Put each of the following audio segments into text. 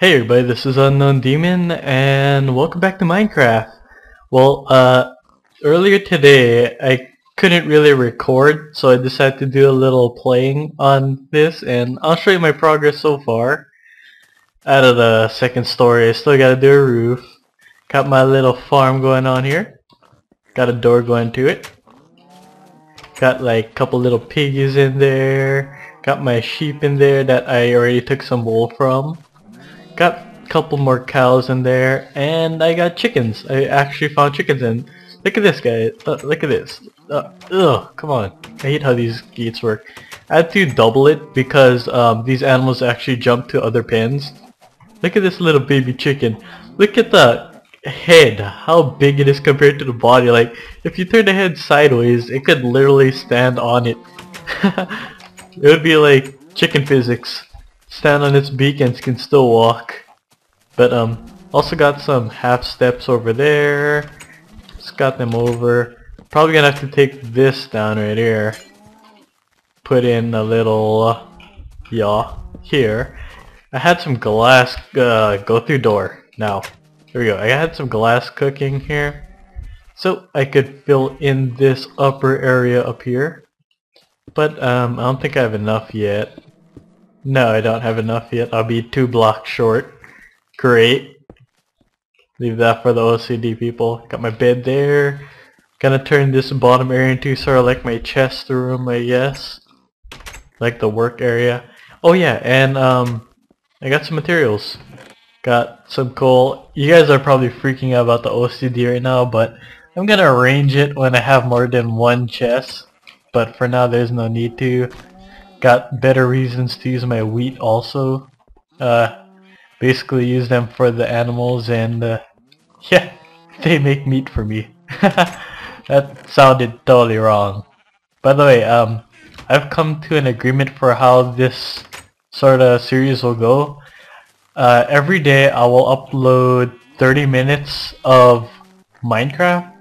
Hey everybody, this is Unknown Demon, and welcome back to Minecraft. Well, uh, earlier today I couldn't really record, so I decided to do a little playing on this, and I'll show you my progress so far. Out of the second story, I still gotta do a roof. Got my little farm going on here. Got a door going to it. Got like a couple little piggies in there. Got my sheep in there that I already took some wool from. Got a couple more cows in there. And I got chickens. I actually found chickens in. Look at this guy. Uh, look at this. Uh, ugh, come on. I hate how these gates work. I had to double it because um, these animals actually jump to other pens. Look at this little baby chicken. Look at the head, how big it is compared to the body. Like, if you turn the head sideways, it could literally stand on it. it would be like chicken physics. Stand on its beak and can still walk. But, um, also got some half steps over there. Just got them over. Probably gonna have to take this down right here. Put in a little, uh, yeah, here. I had some glass, uh, go through door. Now, there we go. I had some glass cooking here. So I could fill in this upper area up here. But um, I don't think I have enough yet. No, I don't have enough yet. I'll be two blocks short. Great. Leave that for the OCD people. Got my bed there. Gonna turn this bottom area into sort of like my chest room, I guess. Like the work area. Oh yeah, and um, I got some materials. Got some coal. You guys are probably freaking out about the OCD right now, but I'm gonna arrange it when I have more than one chest. But for now, there's no need to. Got better reasons to use my wheat also. Uh, basically use them for the animals and uh, yeah, they make meat for me. that sounded totally wrong. By the way, um, I've come to an agreement for how this sort of series will go. Uh, every day I will upload 30 minutes of Minecraft.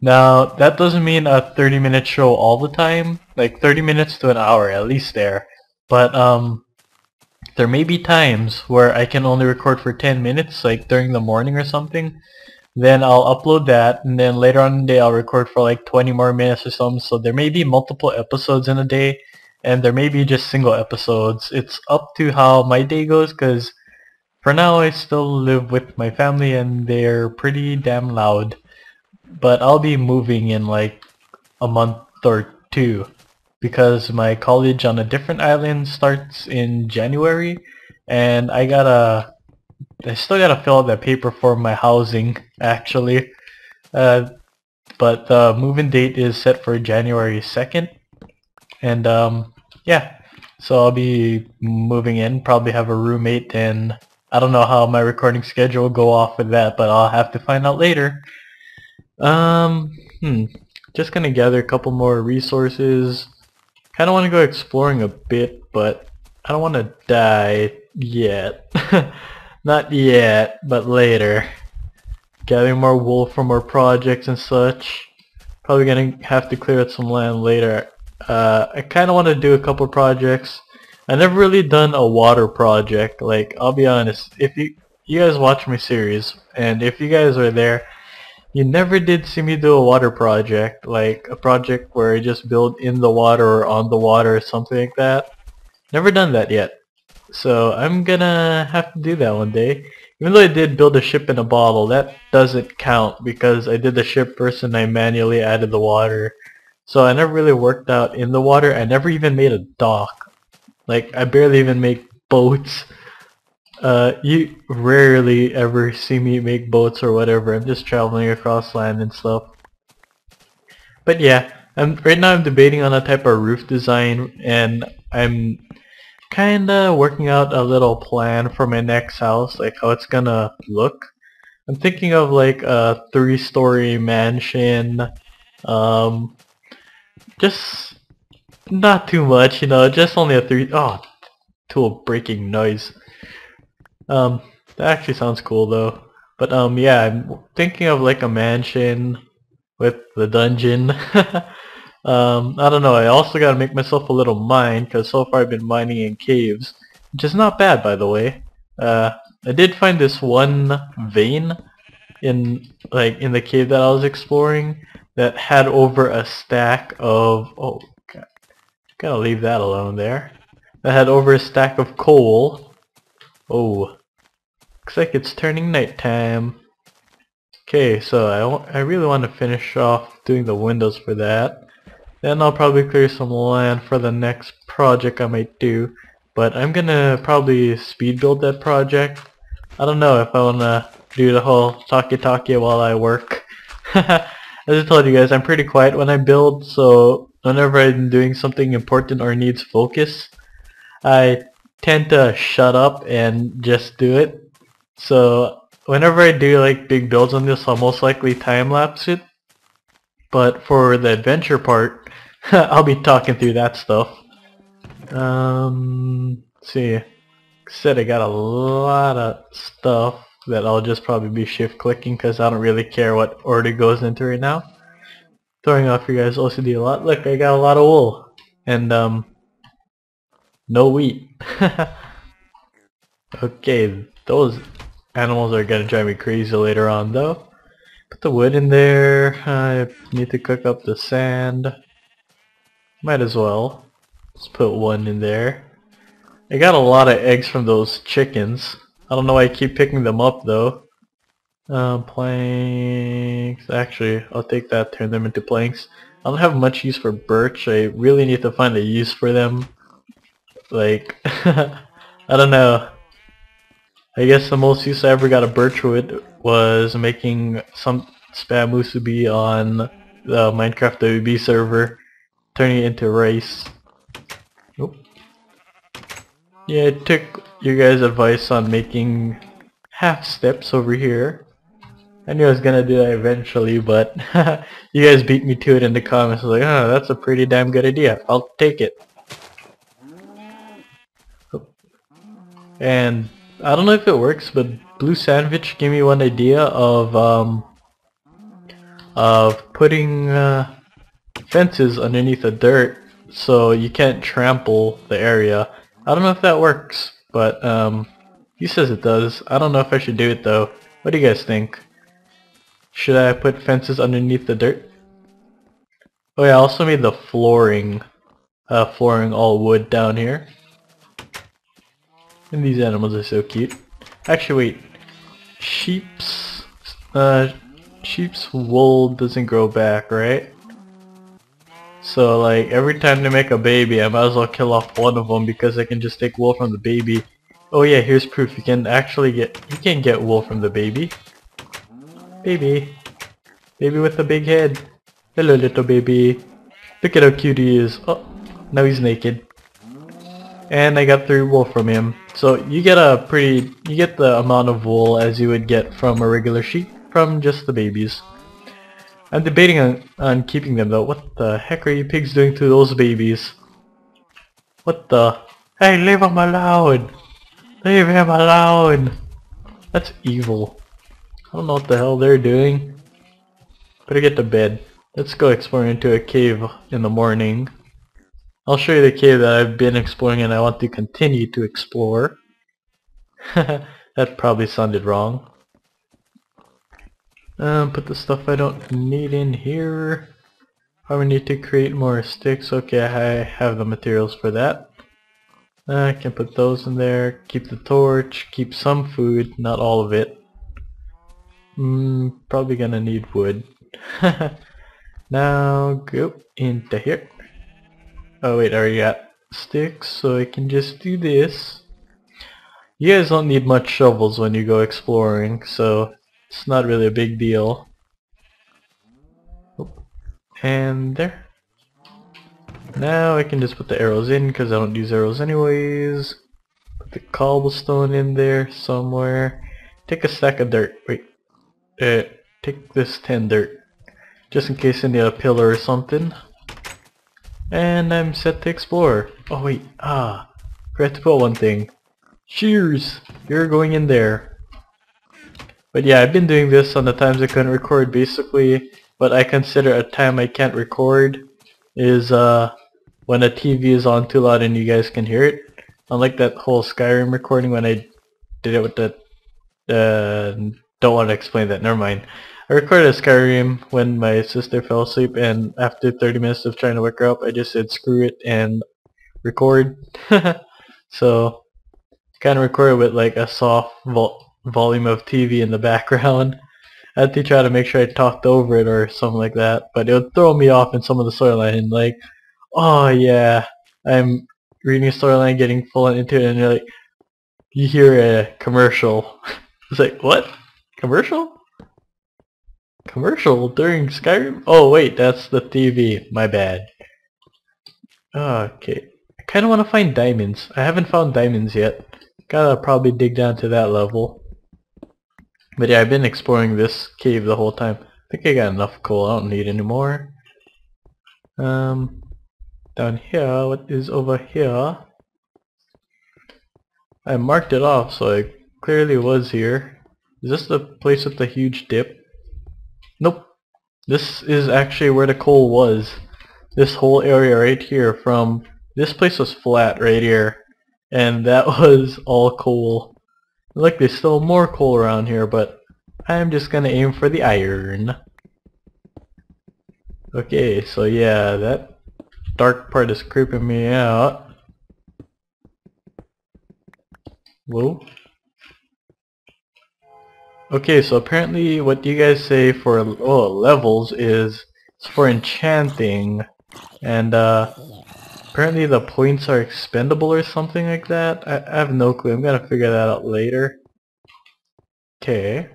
Now, that doesn't mean a 30 minute show all the time, like 30 minutes to an hour at least there. But um, there may be times where I can only record for 10 minutes, like during the morning or something. Then I'll upload that, and then later on in the day I'll record for like 20 more minutes or something. So there may be multiple episodes in a day, and there may be just single episodes. It's up to how my day goes, because for now, I still live with my family and they're pretty damn loud. But I'll be moving in like a month or two because my college on a different island starts in January and I gotta I still gotta fill out that paper for my housing actually uh, but the moving date is set for January 2nd and um, yeah so I'll be moving in probably have a roommate and I don't know how my recording schedule will go off with that, but I'll have to find out later. Um, hmm. Just gonna gather a couple more resources. I kinda wanna go exploring a bit, but I don't wanna die yet. Not yet, but later. Gathering more wool for more projects and such. Probably gonna have to clear out some land later. Uh, I kinda wanna do a couple projects. I never really done a water project. Like, I'll be honest, if you you guys watch my series, and if you guys are there, you never did see me do a water project, like a project where I just build in the water or on the water or something like that. Never done that yet. So I'm gonna have to do that one day. Even though I did build a ship in a bottle, that doesn't count because I did the ship first and I manually added the water. So I never really worked out in the water. I never even made a dock. Like, I barely even make boats. Uh, you rarely ever see me make boats or whatever. I'm just traveling across land and stuff. But yeah, I'm right now I'm debating on a type of roof design and I'm kinda working out a little plan for my next house, like how it's gonna look. I'm thinking of like a three-story mansion, um, just not too much, you know, just only a three... Oh, tool breaking noise. Um, that actually sounds cool though. But um, yeah, I'm thinking of like a mansion with the dungeon. um, I don't know, I also gotta make myself a little mine, because so far I've been mining in caves. Which is not bad, by the way. Uh, I did find this one vein in like in the cave that I was exploring that had over a stack of oh God, gotta leave that alone there. That had over a stack of coal. Oh, looks like it's turning nighttime. Okay, so I, I really want to finish off doing the windows for that. Then I'll probably clear some land for the next project I might do. But I'm gonna probably speed build that project. I don't know if I wanna do the whole talkie-talkie while I work. As I told you guys, I'm pretty quiet when I build, so whenever I'm doing something important or needs focus, I tend to shut up and just do it. So whenever I do like big builds on this, I'll most likely time-lapse it. But for the adventure part, I'll be talking through that stuff. Um, see. Said I got a lot of stuff that I'll just probably be shift clicking because I don't really care what order goes into right now. Throwing off your guys OCD a lot. Look, I got a lot of wool. And, um, no wheat. okay, those animals are gonna drive me crazy later on though. Put the wood in there. I need to cook up the sand. Might as well. Let's put one in there. I got a lot of eggs from those chickens. I don't know why I keep picking them up though. Uh, planks. Actually, I'll take that, turn them into planks. I don't have much use for birch. I really need to find a use for them. Like, I don't know. I guess the most use I ever got of Birchwood was making some spam musubi on the Minecraft WB server, turning it into rice. Nope. Yeah, I took your guys' advice on making half steps over here. I knew I was gonna do that eventually, but you guys beat me to it in the comments. I was like, oh, that's a pretty damn good idea. I'll take it. And I don't know if it works, but Blue Sandwich gave me one idea of um, of putting uh, fences underneath the dirt so you can't trample the area. I don't know if that works, but um, he says it does. I don't know if I should do it though. What do you guys think? Should I put fences underneath the dirt? Oh yeah, I also made the flooring, uh, flooring all wood down here. And these animals are so cute. Actually, wait. Sheep's, uh, sheep's wool doesn't grow back, right? So like every time they make a baby, I might as well kill off one of them because I can just take wool from the baby. Oh yeah, here's proof. You can actually get, you can get wool from the baby. Baby. Baby with a big head. Hello little baby. Look at how cute he is. Oh, now he's naked. And I got three wool from him. So you get a pretty, you get the amount of wool as you would get from a regular sheep from just the babies. I'm debating on, on keeping them though. What the heck are you pigs doing to those babies? What the? Hey, leave them alone! Leave him alone! That's evil. I don't know what the hell they're doing. Better get to bed. Let's go exploring into a cave in the morning. I'll show you the cave that I've been exploring and I want to continue to explore. that probably sounded wrong. Um, put the stuff I don't need in here. Probably need to create more sticks. Okay, I have the materials for that. I can put those in there. Keep the torch. Keep some food, not all of it. Mm, probably gonna need wood. now go into here. Oh wait, I already got sticks, so I can just do this. You guys don't need much shovels when you go exploring, so it's not really a big deal. And there. Now I can just put the arrows in because I don't use arrows anyways. Put the cobblestone in there somewhere. Take a stack of dirt. Wait. Uh, take this 10 dirt. Just in case I need a pillar or something. And I'm set to explore. Oh wait, ah. Forgot to put one thing. Cheers! You're going in there. But yeah, I've been doing this on the times I couldn't record basically. What I consider a time I can't record is uh, when a TV is on too loud and you guys can hear it. Unlike that whole Skyrim recording when I did it with the uh, don't want to explain that. Never mind. I recorded a Skyrim when my sister fell asleep, and after 30 minutes of trying to wake her up, I just said screw it and record. so, kind of recorded with like a soft vol volume of TV in the background. I had to try to make sure I talked over it or something like that, but it would throw me off in some of the storyline. And like, oh yeah, I'm reading a storyline, getting full into it, and you're like, you hear a commercial. it's like, what? Commercial? Commercial during Skyrim? Oh wait, that's the TV. My bad. Okay. I kind of want to find diamonds. I haven't found diamonds yet. Gotta probably dig down to that level. But yeah, I've been exploring this cave the whole time. I think I got enough coal. I don't need any more. Um, down here, what is over here? I marked it off, so it clearly was here. Is this the place with the huge dip? This is actually where the coal was. This whole area right here from... This place was flat right here. And that was all coal. Look, there's still more coal around here, but I'm just gonna aim for the iron. Okay, so yeah, that dark part is creeping me out. Whoa. Okay, so apparently what you guys say for oh, levels is it's for enchanting, and uh, apparently the points are expendable or something like that. I, I have no clue. I'm gonna figure that out later. Okay.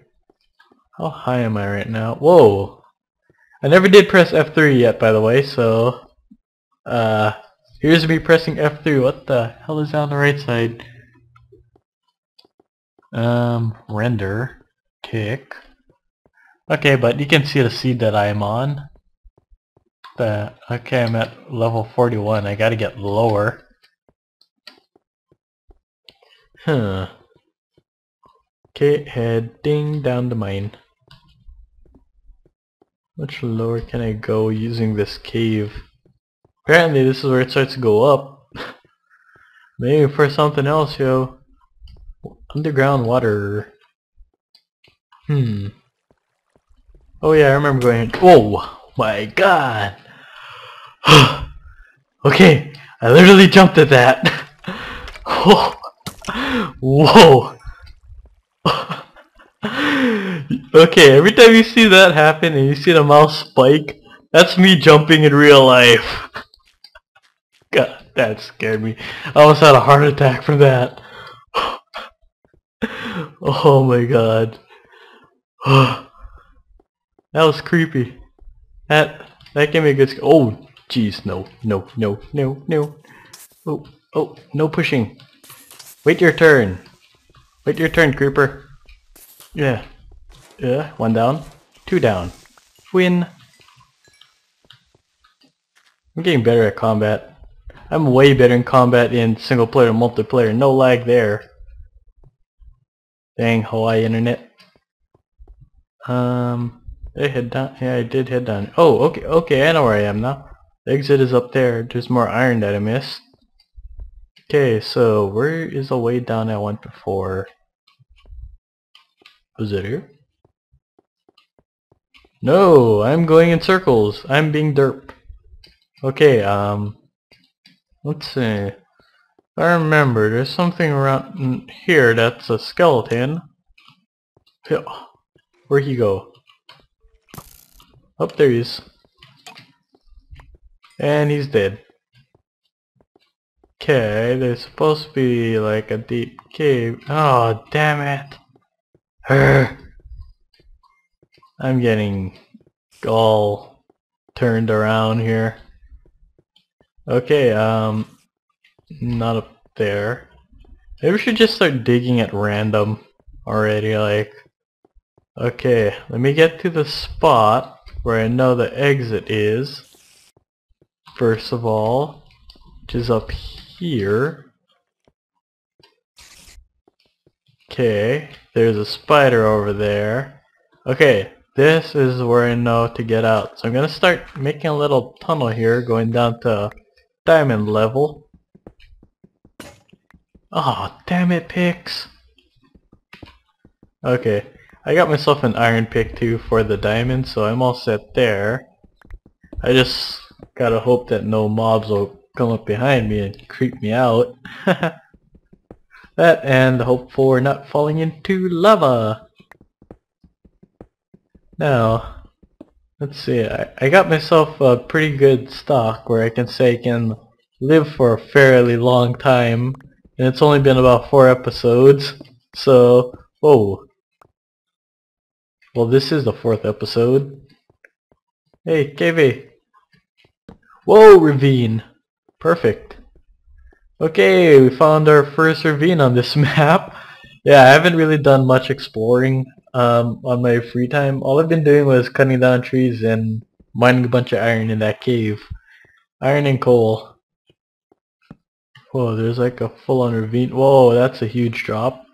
How high am I right now? Whoa! I never did press F3 yet, by the way, so... Uh, here's me pressing F3. What the hell is on the right side? Um, render tick. Okay, but you can see the seed that I am on. The, okay, I'm at level 41. I gotta get lower. Huh. Okay, heading down the mine. Much lower can I go using this cave? Apparently this is where it starts to go up. Maybe for something else, yo. Underground water. Hmm. Oh yeah, I remember going. Oh my god. okay, I literally jumped at that. Whoa. okay, every time you see that happen and you see the mouse spike, that's me jumping in real life. God, that scared me. I almost had a heart attack from that. oh my god. that was creepy. That that gave me a good. Oh, jeez, no, no, no, no, no. Oh, oh, no pushing. Wait your turn. Wait your turn, creeper. Yeah. Yeah, one down. Two down. Win. I'm getting better at combat. I'm way better in combat in single player and multiplayer. No lag there. Dang, Hawaii internet. Um, I head down. Yeah, I did head down. Oh, okay, okay. I know where I am now. The exit is up there. There's more iron that I missed. Okay, so where is the way down I went before? Was it here? No, I'm going in circles. I'm being derp. Okay, um, let's see. I remember, there's something around here that's a skeleton. Where'd he go? Up oh, there he is. And he's dead. Okay, there's supposed to be like a deep cave. Oh, damn it. Urgh. I'm getting all turned around here. Okay, um, not up there. Maybe we should just start digging at random already, like, Okay, let me get to the spot where I know the exit is. First of all, which is up here. Okay, there's a spider over there. Okay, this is where I know to get out. So I'm gonna start making a little tunnel here going down to diamond level. Oh, damn it, Pix. Okay. I got myself an iron pick too for the diamond, so I'm all set there. I just gotta hope that no mobs will come up behind me and creep me out. that and hope for not falling into lava. Now, let's see, I, I got myself a pretty good stock where I can say I can live for a fairly long time and it's only been about four episodes so whoa well this is the fourth episode. Hey KV whoa ravine. Perfect. Okay we found our first ravine on this map. Yeah I haven't really done much exploring um, on my free time. All I've been doing was cutting down trees and mining a bunch of iron in that cave. Iron and coal. Whoa, there's like a full-on ravine. Whoa, that's a huge drop.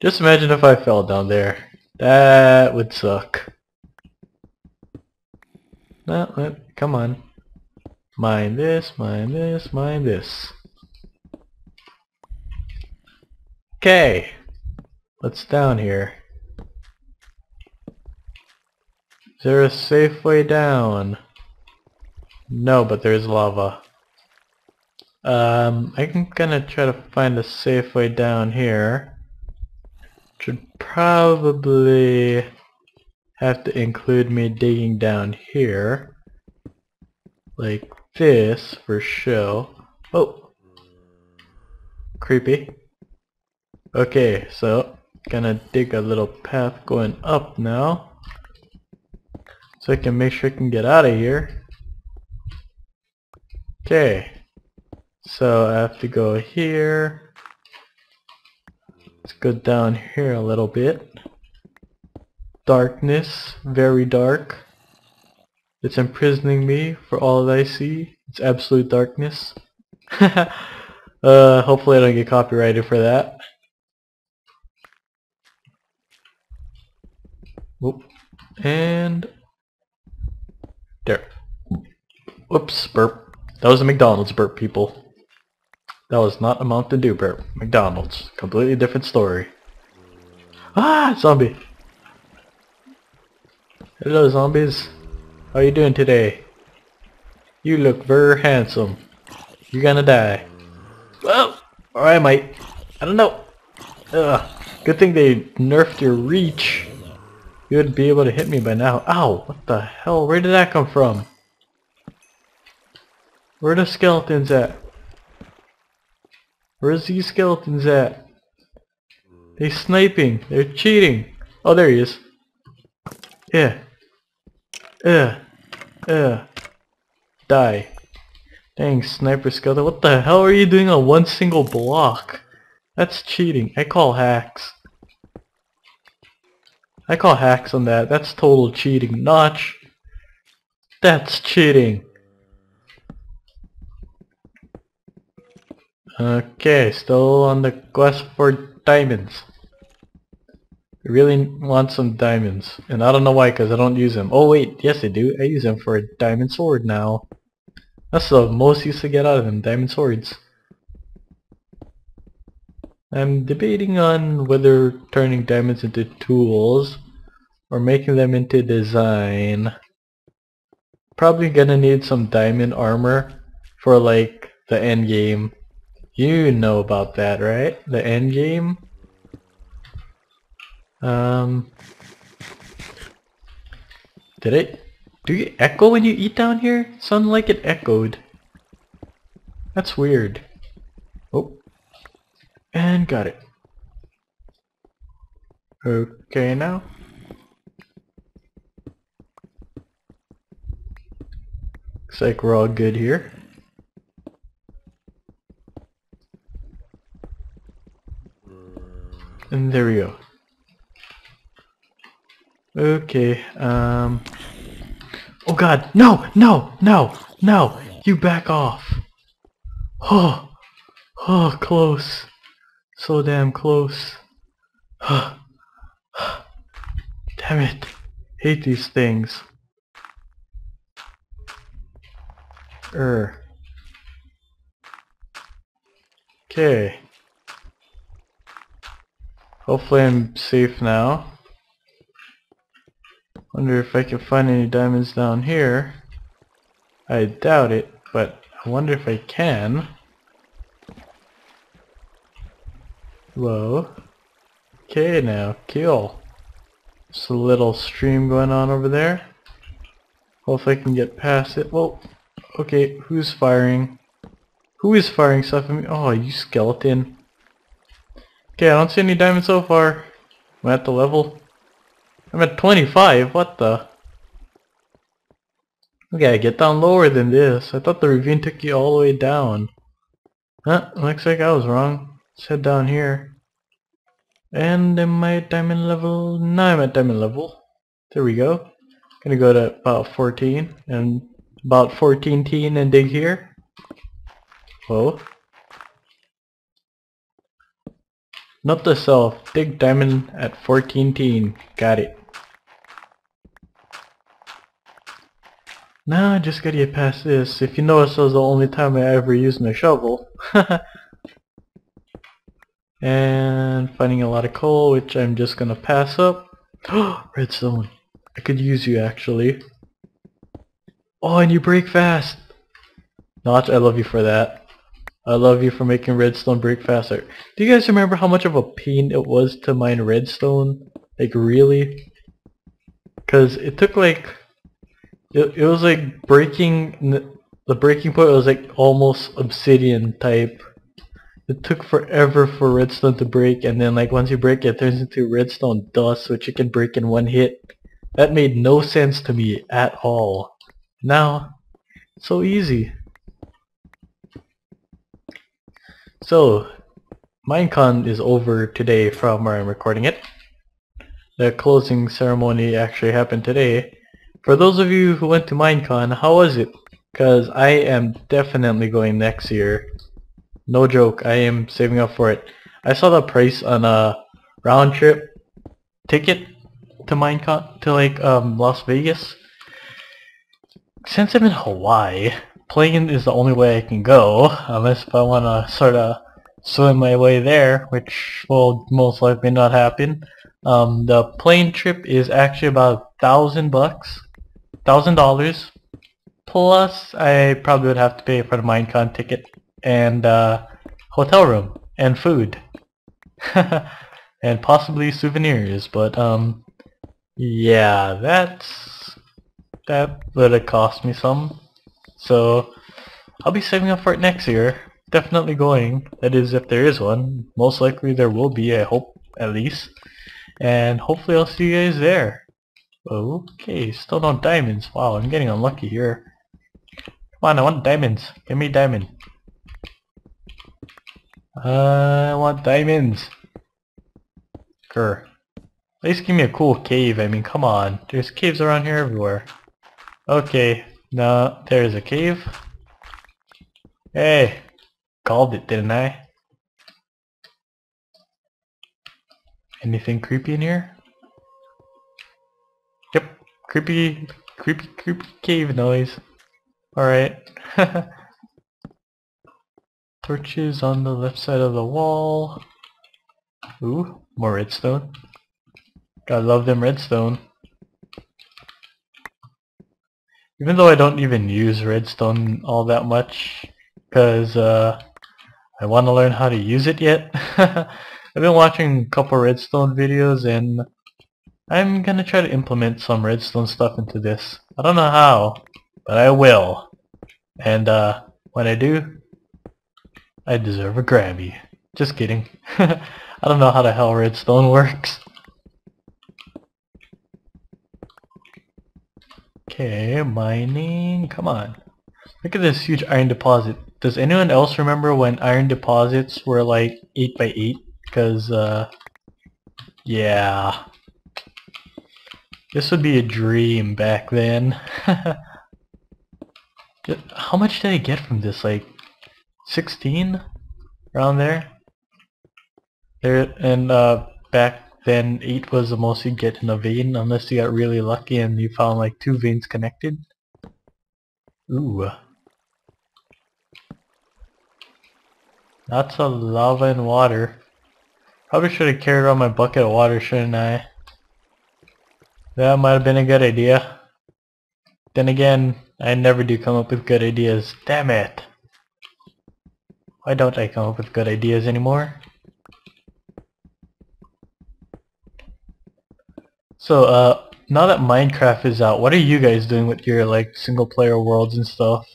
Just imagine if I fell down there. That would suck. No, come on. Mine this, mine this, mine this. Okay. What's down here? Is there a safe way down? No, but there's lava. Um, I'm gonna try to find a safe way down here. Should probably have to include me digging down here. Like this for show. Oh! Creepy. Okay, so gonna dig a little path going up now. So I can make sure I can get out of here. Okay. So I have to go here. Go down here a little bit. Darkness, very dark. It's imprisoning me for all that I see. It's absolute darkness. uh, hopefully I don't get copyrighted for that. Whoop. And there. Whoops, burp. That was a McDonald's burp, people. That was not a Mountain Dew burp. McDonald's. Completely different story. Ah! Zombie! Hello zombies. How you doing today? You look very handsome. You're gonna die. Well, or I might. I don't know. Ugh. Good thing they nerfed your reach. You would be able to hit me by now. Ow! What the hell? Where did that come from? Where the skeletons at? Where's these skeletons at? They're sniping. They're cheating. Oh, there he is. Yeah. Yeah. Yeah. Die. Dang, sniper skeleton. What the hell are you doing on one single block? That's cheating. I call hacks. I call hacks on that. That's total cheating. Notch. That's cheating. Okay, still on the quest for diamonds. I really want some diamonds. And I don't know why, because I don't use them. Oh wait, yes I do. I use them for a diamond sword now. That's the most used to get out of them, diamond swords. I'm debating on whether turning diamonds into tools or making them into design. Probably gonna need some diamond armor for like the end game. You know about that, right? The end game? Um... Did it... Do you echo when you eat down here? Sounded like it echoed. That's weird. Oh. And got it. Okay now. Looks like we're all good here. And there we go. Okay, um... Oh god, no, no, no, no! You back off! Oh, oh, close. So damn close. Damn it. Hate these things. Er. Okay. Hopefully I'm safe now. Wonder if I can find any diamonds down here. I doubt it, but I wonder if I can. Whoa. Okay now, kill. Just a little stream going on over there. Hopefully I can get past it. Whoa. Okay, who's firing? Who is firing stuff at me? Oh, you skeleton. Okay, I don't see any diamonds so far. I'm at the level. I'm at 25, what the? Okay, get down lower than this. I thought the ravine took you all the way down. Huh, looks like I was wrong. Let's head down here. And am I at diamond level? No, I'm at diamond level. There we go. Gonna go to about 14 and about 14 teen and dig here. Whoa. Not the self. Dig diamond at 14 teen. Got it. Now I just gotta get past this. If you notice, that was the only time I ever used my shovel. and finding a lot of coal, which I'm just gonna pass up. Redstone. I could use you actually. Oh, and you break fast. Notch, I love you for that. I love you for making redstone break faster. Do you guys remember how much of a pain it was to mine redstone? Like really? Because it took like it, it was like breaking the breaking point was like almost obsidian type. It took forever for redstone to break and then like once you break it, it turns into redstone dust which you can break in one hit. That made no sense to me at all. Now, so easy. So, Minecon is over today from where I'm recording it. The closing ceremony actually happened today for those of you who went to Minecon, how was it? Because I am definitely going next year. No joke, I am saving up for it. I saw the price on a round trip ticket to Minecon, to like um, Las Vegas. Since I'm in Hawaii, plane is the only way I can go, unless if I want to sort of swim my way there, which will most likely not happen. Um, the plane trip is actually about a thousand bucks thousand dollars plus I probably would have to pay for the Minecon ticket and uh, hotel room and food and possibly souvenirs but um yeah that's that would have cost me some so I'll be saving up for it next year definitely going that is if there is one most likely there will be I hope at least and hopefully I'll see you guys there Okay, still no diamonds. Wow, I'm getting unlucky here. Come on, I want diamonds. Give me diamond. Uh, I want diamonds. Grr. At least give me a cool cave. I mean, come on. There's caves around here everywhere. Okay, now there's a cave. Hey, called it, didn't I? Anything creepy in here? Yep, creepy, creepy, creepy cave noise. Alright. Torches on the left side of the wall. Ooh, more redstone. Gotta love them redstone. Even though I don't even use redstone all that much, because uh, I want to learn how to use it yet. I've been watching a couple redstone videos and I'm gonna try to implement some redstone stuff into this. I don't know how, but I will. And uh, when I do, I deserve a Grammy. Just kidding. I don't know how the hell redstone works. Okay, mining. Come on. Look at this huge iron deposit. Does anyone else remember when iron deposits were like 8 by 8 Because, uh, yeah. This would be a dream back then. How much did I get from this? Like 16? Around there? There and uh, back then 8 was the most you'd get in a vein unless you got really lucky and you found like two veins connected. Ooh. That's a lava and water. Probably should have carried around my bucket of water, shouldn't I? That might have been a good idea. Then again, I never do come up with good ideas. Damn it! Why don't I come up with good ideas anymore? So, uh, now that Minecraft is out, what are you guys doing with your, like, single-player worlds and stuff?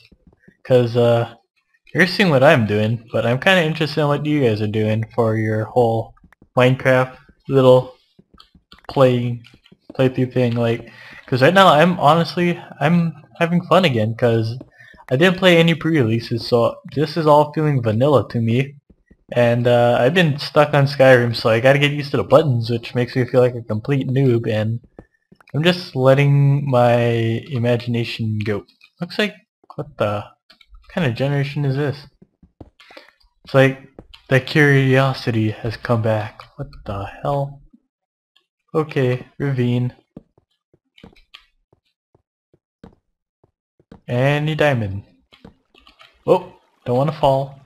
Because, uh, you're seeing what I'm doing, but I'm kind of interested in what you guys are doing for your whole Minecraft little play playthrough thing. Like, because right now I'm honestly I'm having fun again because I didn't play any pre-releases, so this is all feeling vanilla to me. And uh, I've been stuck on Skyrim, so I gotta get used to the buttons, which makes me feel like a complete noob. And I'm just letting my imagination go. Looks like what the kind of generation is this? It's like the curiosity has come back. What the hell? Okay, ravine. Any diamond. Oh, don't want to fall.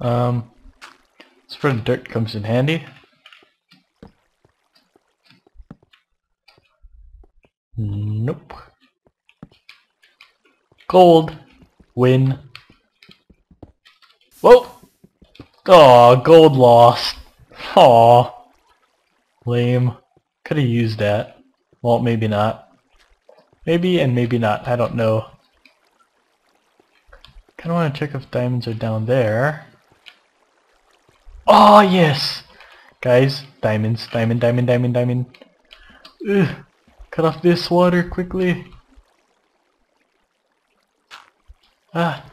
Um, that's where dirt comes in handy. Nope. Gold. Win. Whoa! Oh, gold lost. Aw. Lame. Could have used that. Well, maybe not. Maybe and maybe not. I don't know. Kinda wanna check if diamonds are down there. Oh, yes! Guys, diamonds. Diamond, diamond, diamond, diamond. Ugh. Cut off this water quickly. Ah.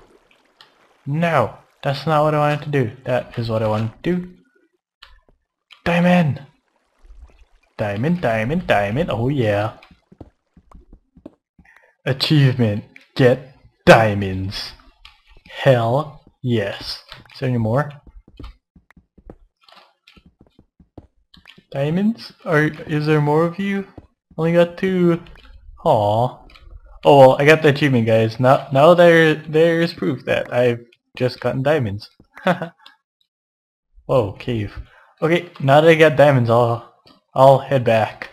No. That's not what I wanted to do. That is what I wanted to do. Diamond! Diamond, diamond, diamond. Oh yeah. Achievement. Get diamonds. Hell yes. Is there any more? Diamonds? Are is there more of you? Only got two. Aw. Oh well, I got the achievement, guys. Now, now there, there is proof that I've just gotten diamonds. Whoa, cave. Okay, now that I got diamonds, I'll, I'll head back.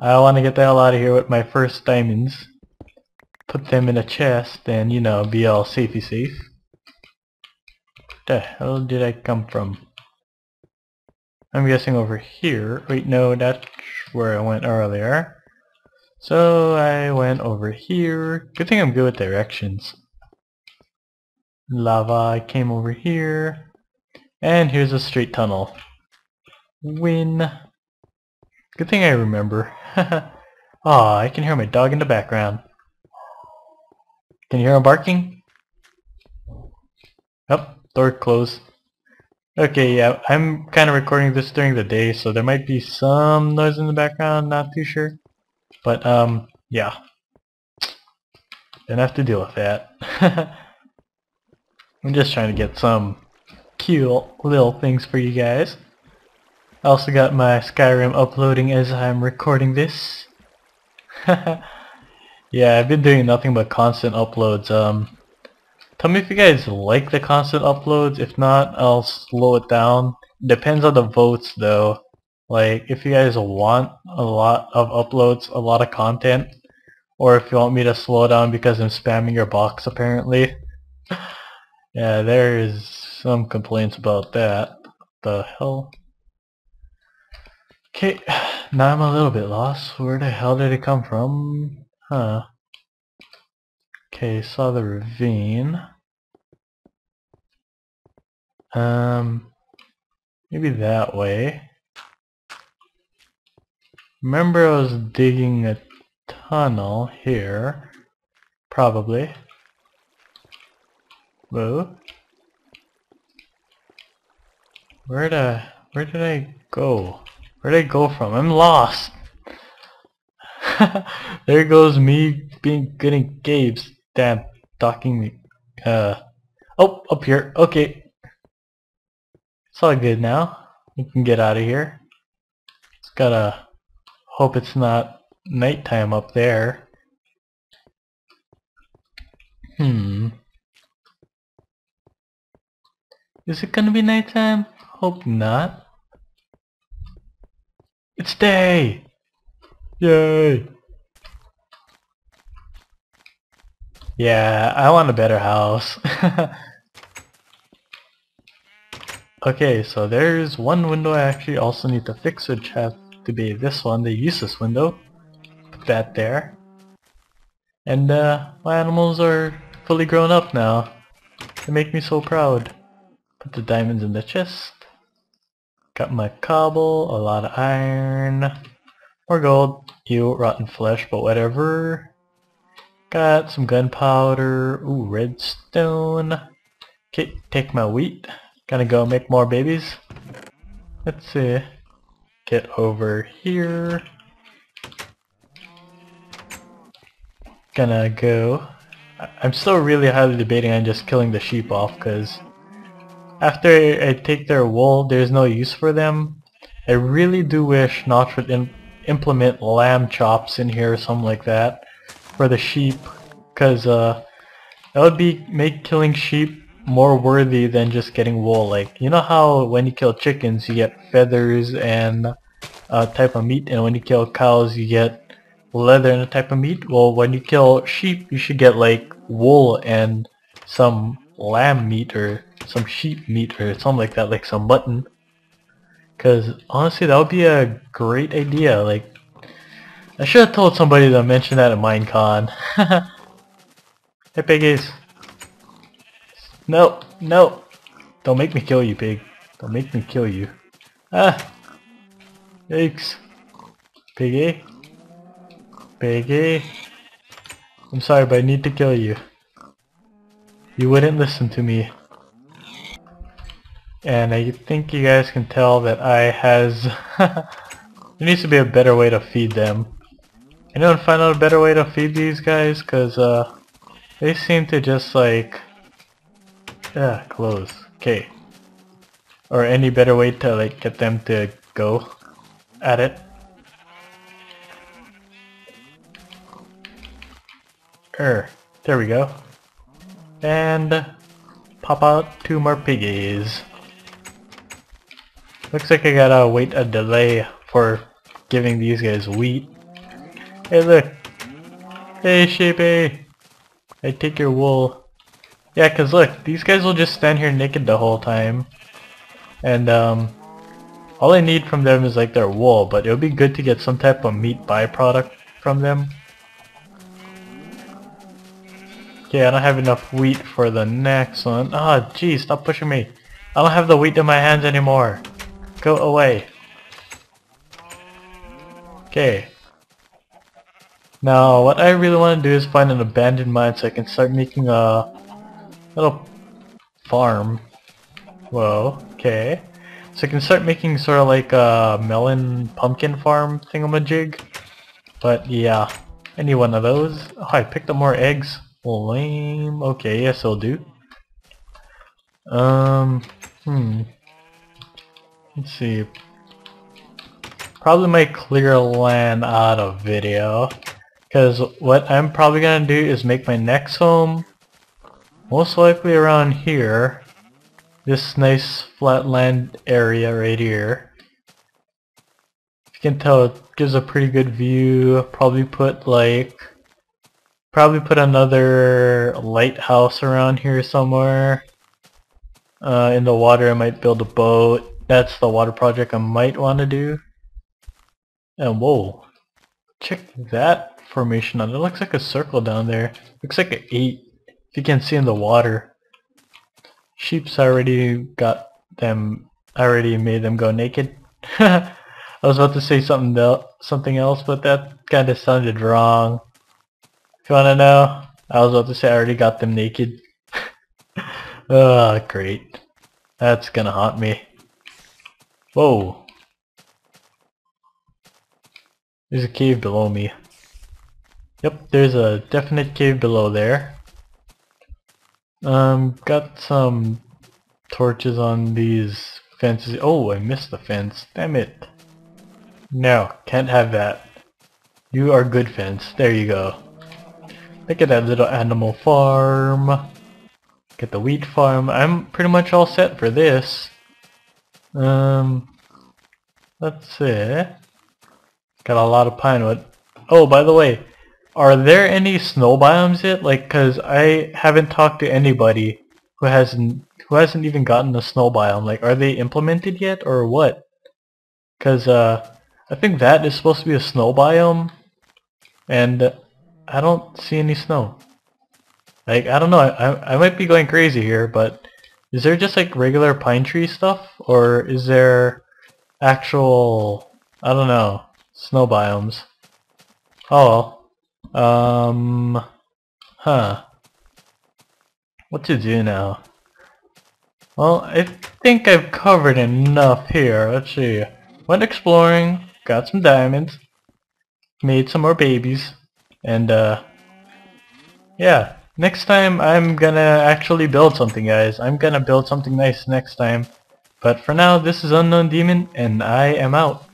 I want to get the hell out of here with my first diamonds. Put them in a chest and, you know, be all safety safe. The hell did I come from? I'm guessing over here. Wait, no, that's where I went earlier. So I went over here. Good thing I'm good with directions. Lava, I came over here. And here's a straight tunnel. Win. Good thing I remember. Aw, ah, I can hear my dog in the background. Can you hear him barking? Yep, door closed. Okay, yeah, I'm kind of recording this during the day, so there might be some noise in the background, not too sure. But, um, yeah. Didn't have to deal with that. I'm just trying to get some cute little things for you guys. I also got my Skyrim uploading as I'm recording this. yeah, I've been doing nothing but constant uploads. Um, Tell me if you guys like the constant uploads. If not, I'll slow it down. Depends on the votes though. Like, if you guys want a lot of uploads, a lot of content, or if you want me to slow down because I'm spamming your box apparently. yeah, there is some complaints about that. The hell? Okay, now I'm a little bit lost. Where the hell did it come from? Huh. Okay, saw the ravine. Um, maybe that way. Remember I was digging a tunnel here. Probably. Whoa. Where the where did I go? Where did I go from? I'm lost. there goes me being getting caves. Damn, docking me. Uh oh, up here. Okay, it's all good now. We can get out of here. Just gotta hope it's not nighttime up there. Hmm. Is it gonna be nighttime? Hope not. It's day! Yay! Yeah, I want a better house. okay, so there's one window I actually also need to fix, which has to be this one, the useless window. Put that there. And uh, my animals are fully grown up now. They make me so proud. Put the diamonds in the chest. Got my cobble, a lot of iron, More gold, you rotten flesh, but whatever. Got some gunpowder, ooh, redstone. Okay, take my wheat. Gonna go make more babies. Let's see. Get over here. Gonna go. I'm still really highly debating on just killing the sheep off because after I take their wool, there's no use for them. I really do wish Notch would implement lamb chops in here or something like that for the sheep because uh, that would be make killing sheep more worthy than just getting wool. Like, you know how when you kill chickens you get feathers and a type of meat and when you kill cows you get leather and a type of meat? Well, when you kill sheep you should get like wool and some lamb meat or some sheep meat or something like that, like some mutton. Because honestly that would be a great idea. Like, I should have told somebody to mention that at Minecon. hey piggies. No, no. Don't make me kill you, pig. Don't make me kill you. Ah! Yikes. Piggy? Piggy? I'm sorry, but I need to kill you. You wouldn't listen to me. And I think you guys can tell that I has... there needs to be a better way to feed them. Anyone find out a better way to feed these guys? Cause uh, they seem to just like... Yeah, close. Okay. Or any better way to like get them to go at it. Er, there we go. And pop out two more piggies. Looks like I gotta wait a delay for giving these guys wheat. Hey look! Hey sheepy! I take your wool. Yeah, cause look, these guys will just stand here naked the whole time. And um, all I need from them is like their wool, but it would be good to get some type of meat byproduct from them. Okay, I don't have enough wheat for the next one. Ah, oh, geez, stop pushing me. I don't have the wheat in my hands anymore. Go away. Okay, now, what I really want to do is find an abandoned mine so I can start making a little farm. Whoa, okay. So I can start making sort of like a melon pumpkin farm thingamajig. But yeah, any one of those. Oh, I picked up more eggs. Lame. Okay, yes, I'll do. Um, hmm. Let's see. Probably might clear land out of video. Because what I'm probably going to do is make my next home most likely around here. This nice flat land area right here. You can tell it gives a pretty good view. Probably put like probably put another lighthouse around here somewhere. Uh, in the water I might build a boat. That's the water project I might want to do. And whoa, check that formation out. it. looks like a circle down there. Looks like an 8. You can see in the water. Sheep's already got them, already made them go naked. I was about to say something else, something else, but that kind of sounded wrong. If you want to know, I was about to say I already got them naked. oh, great. That's gonna haunt me. Whoa. There's a cave below me. Yep, there's a definite cave below there. Um, got some torches on these fences. Oh, I missed the fence. Damn it. No, can't have that. You are good fence. There you go. Look at that little animal farm. Get the wheat farm. I'm pretty much all set for this. Um, let's see. Got a lot of pine wood. Oh, by the way, are there any snow biomes yet? Like, cause I haven't talked to anybody who hasn't who hasn't even gotten a snow biome. Like, are they implemented yet or what? Cause uh, I think that is supposed to be a snow biome, and I don't see any snow. Like, I don't know. I I might be going crazy here, but is there just like regular pine tree stuff, or is there actual I don't know snow biomes? Oh well. Um. Huh. What to do now? Well, I think I've covered enough here. Let's see. Went exploring, got some diamonds, made some more babies, and uh, yeah. Next time I'm gonna actually build something guys. I'm gonna build something nice next time. But for now, this is Unknown Demon, and I am out.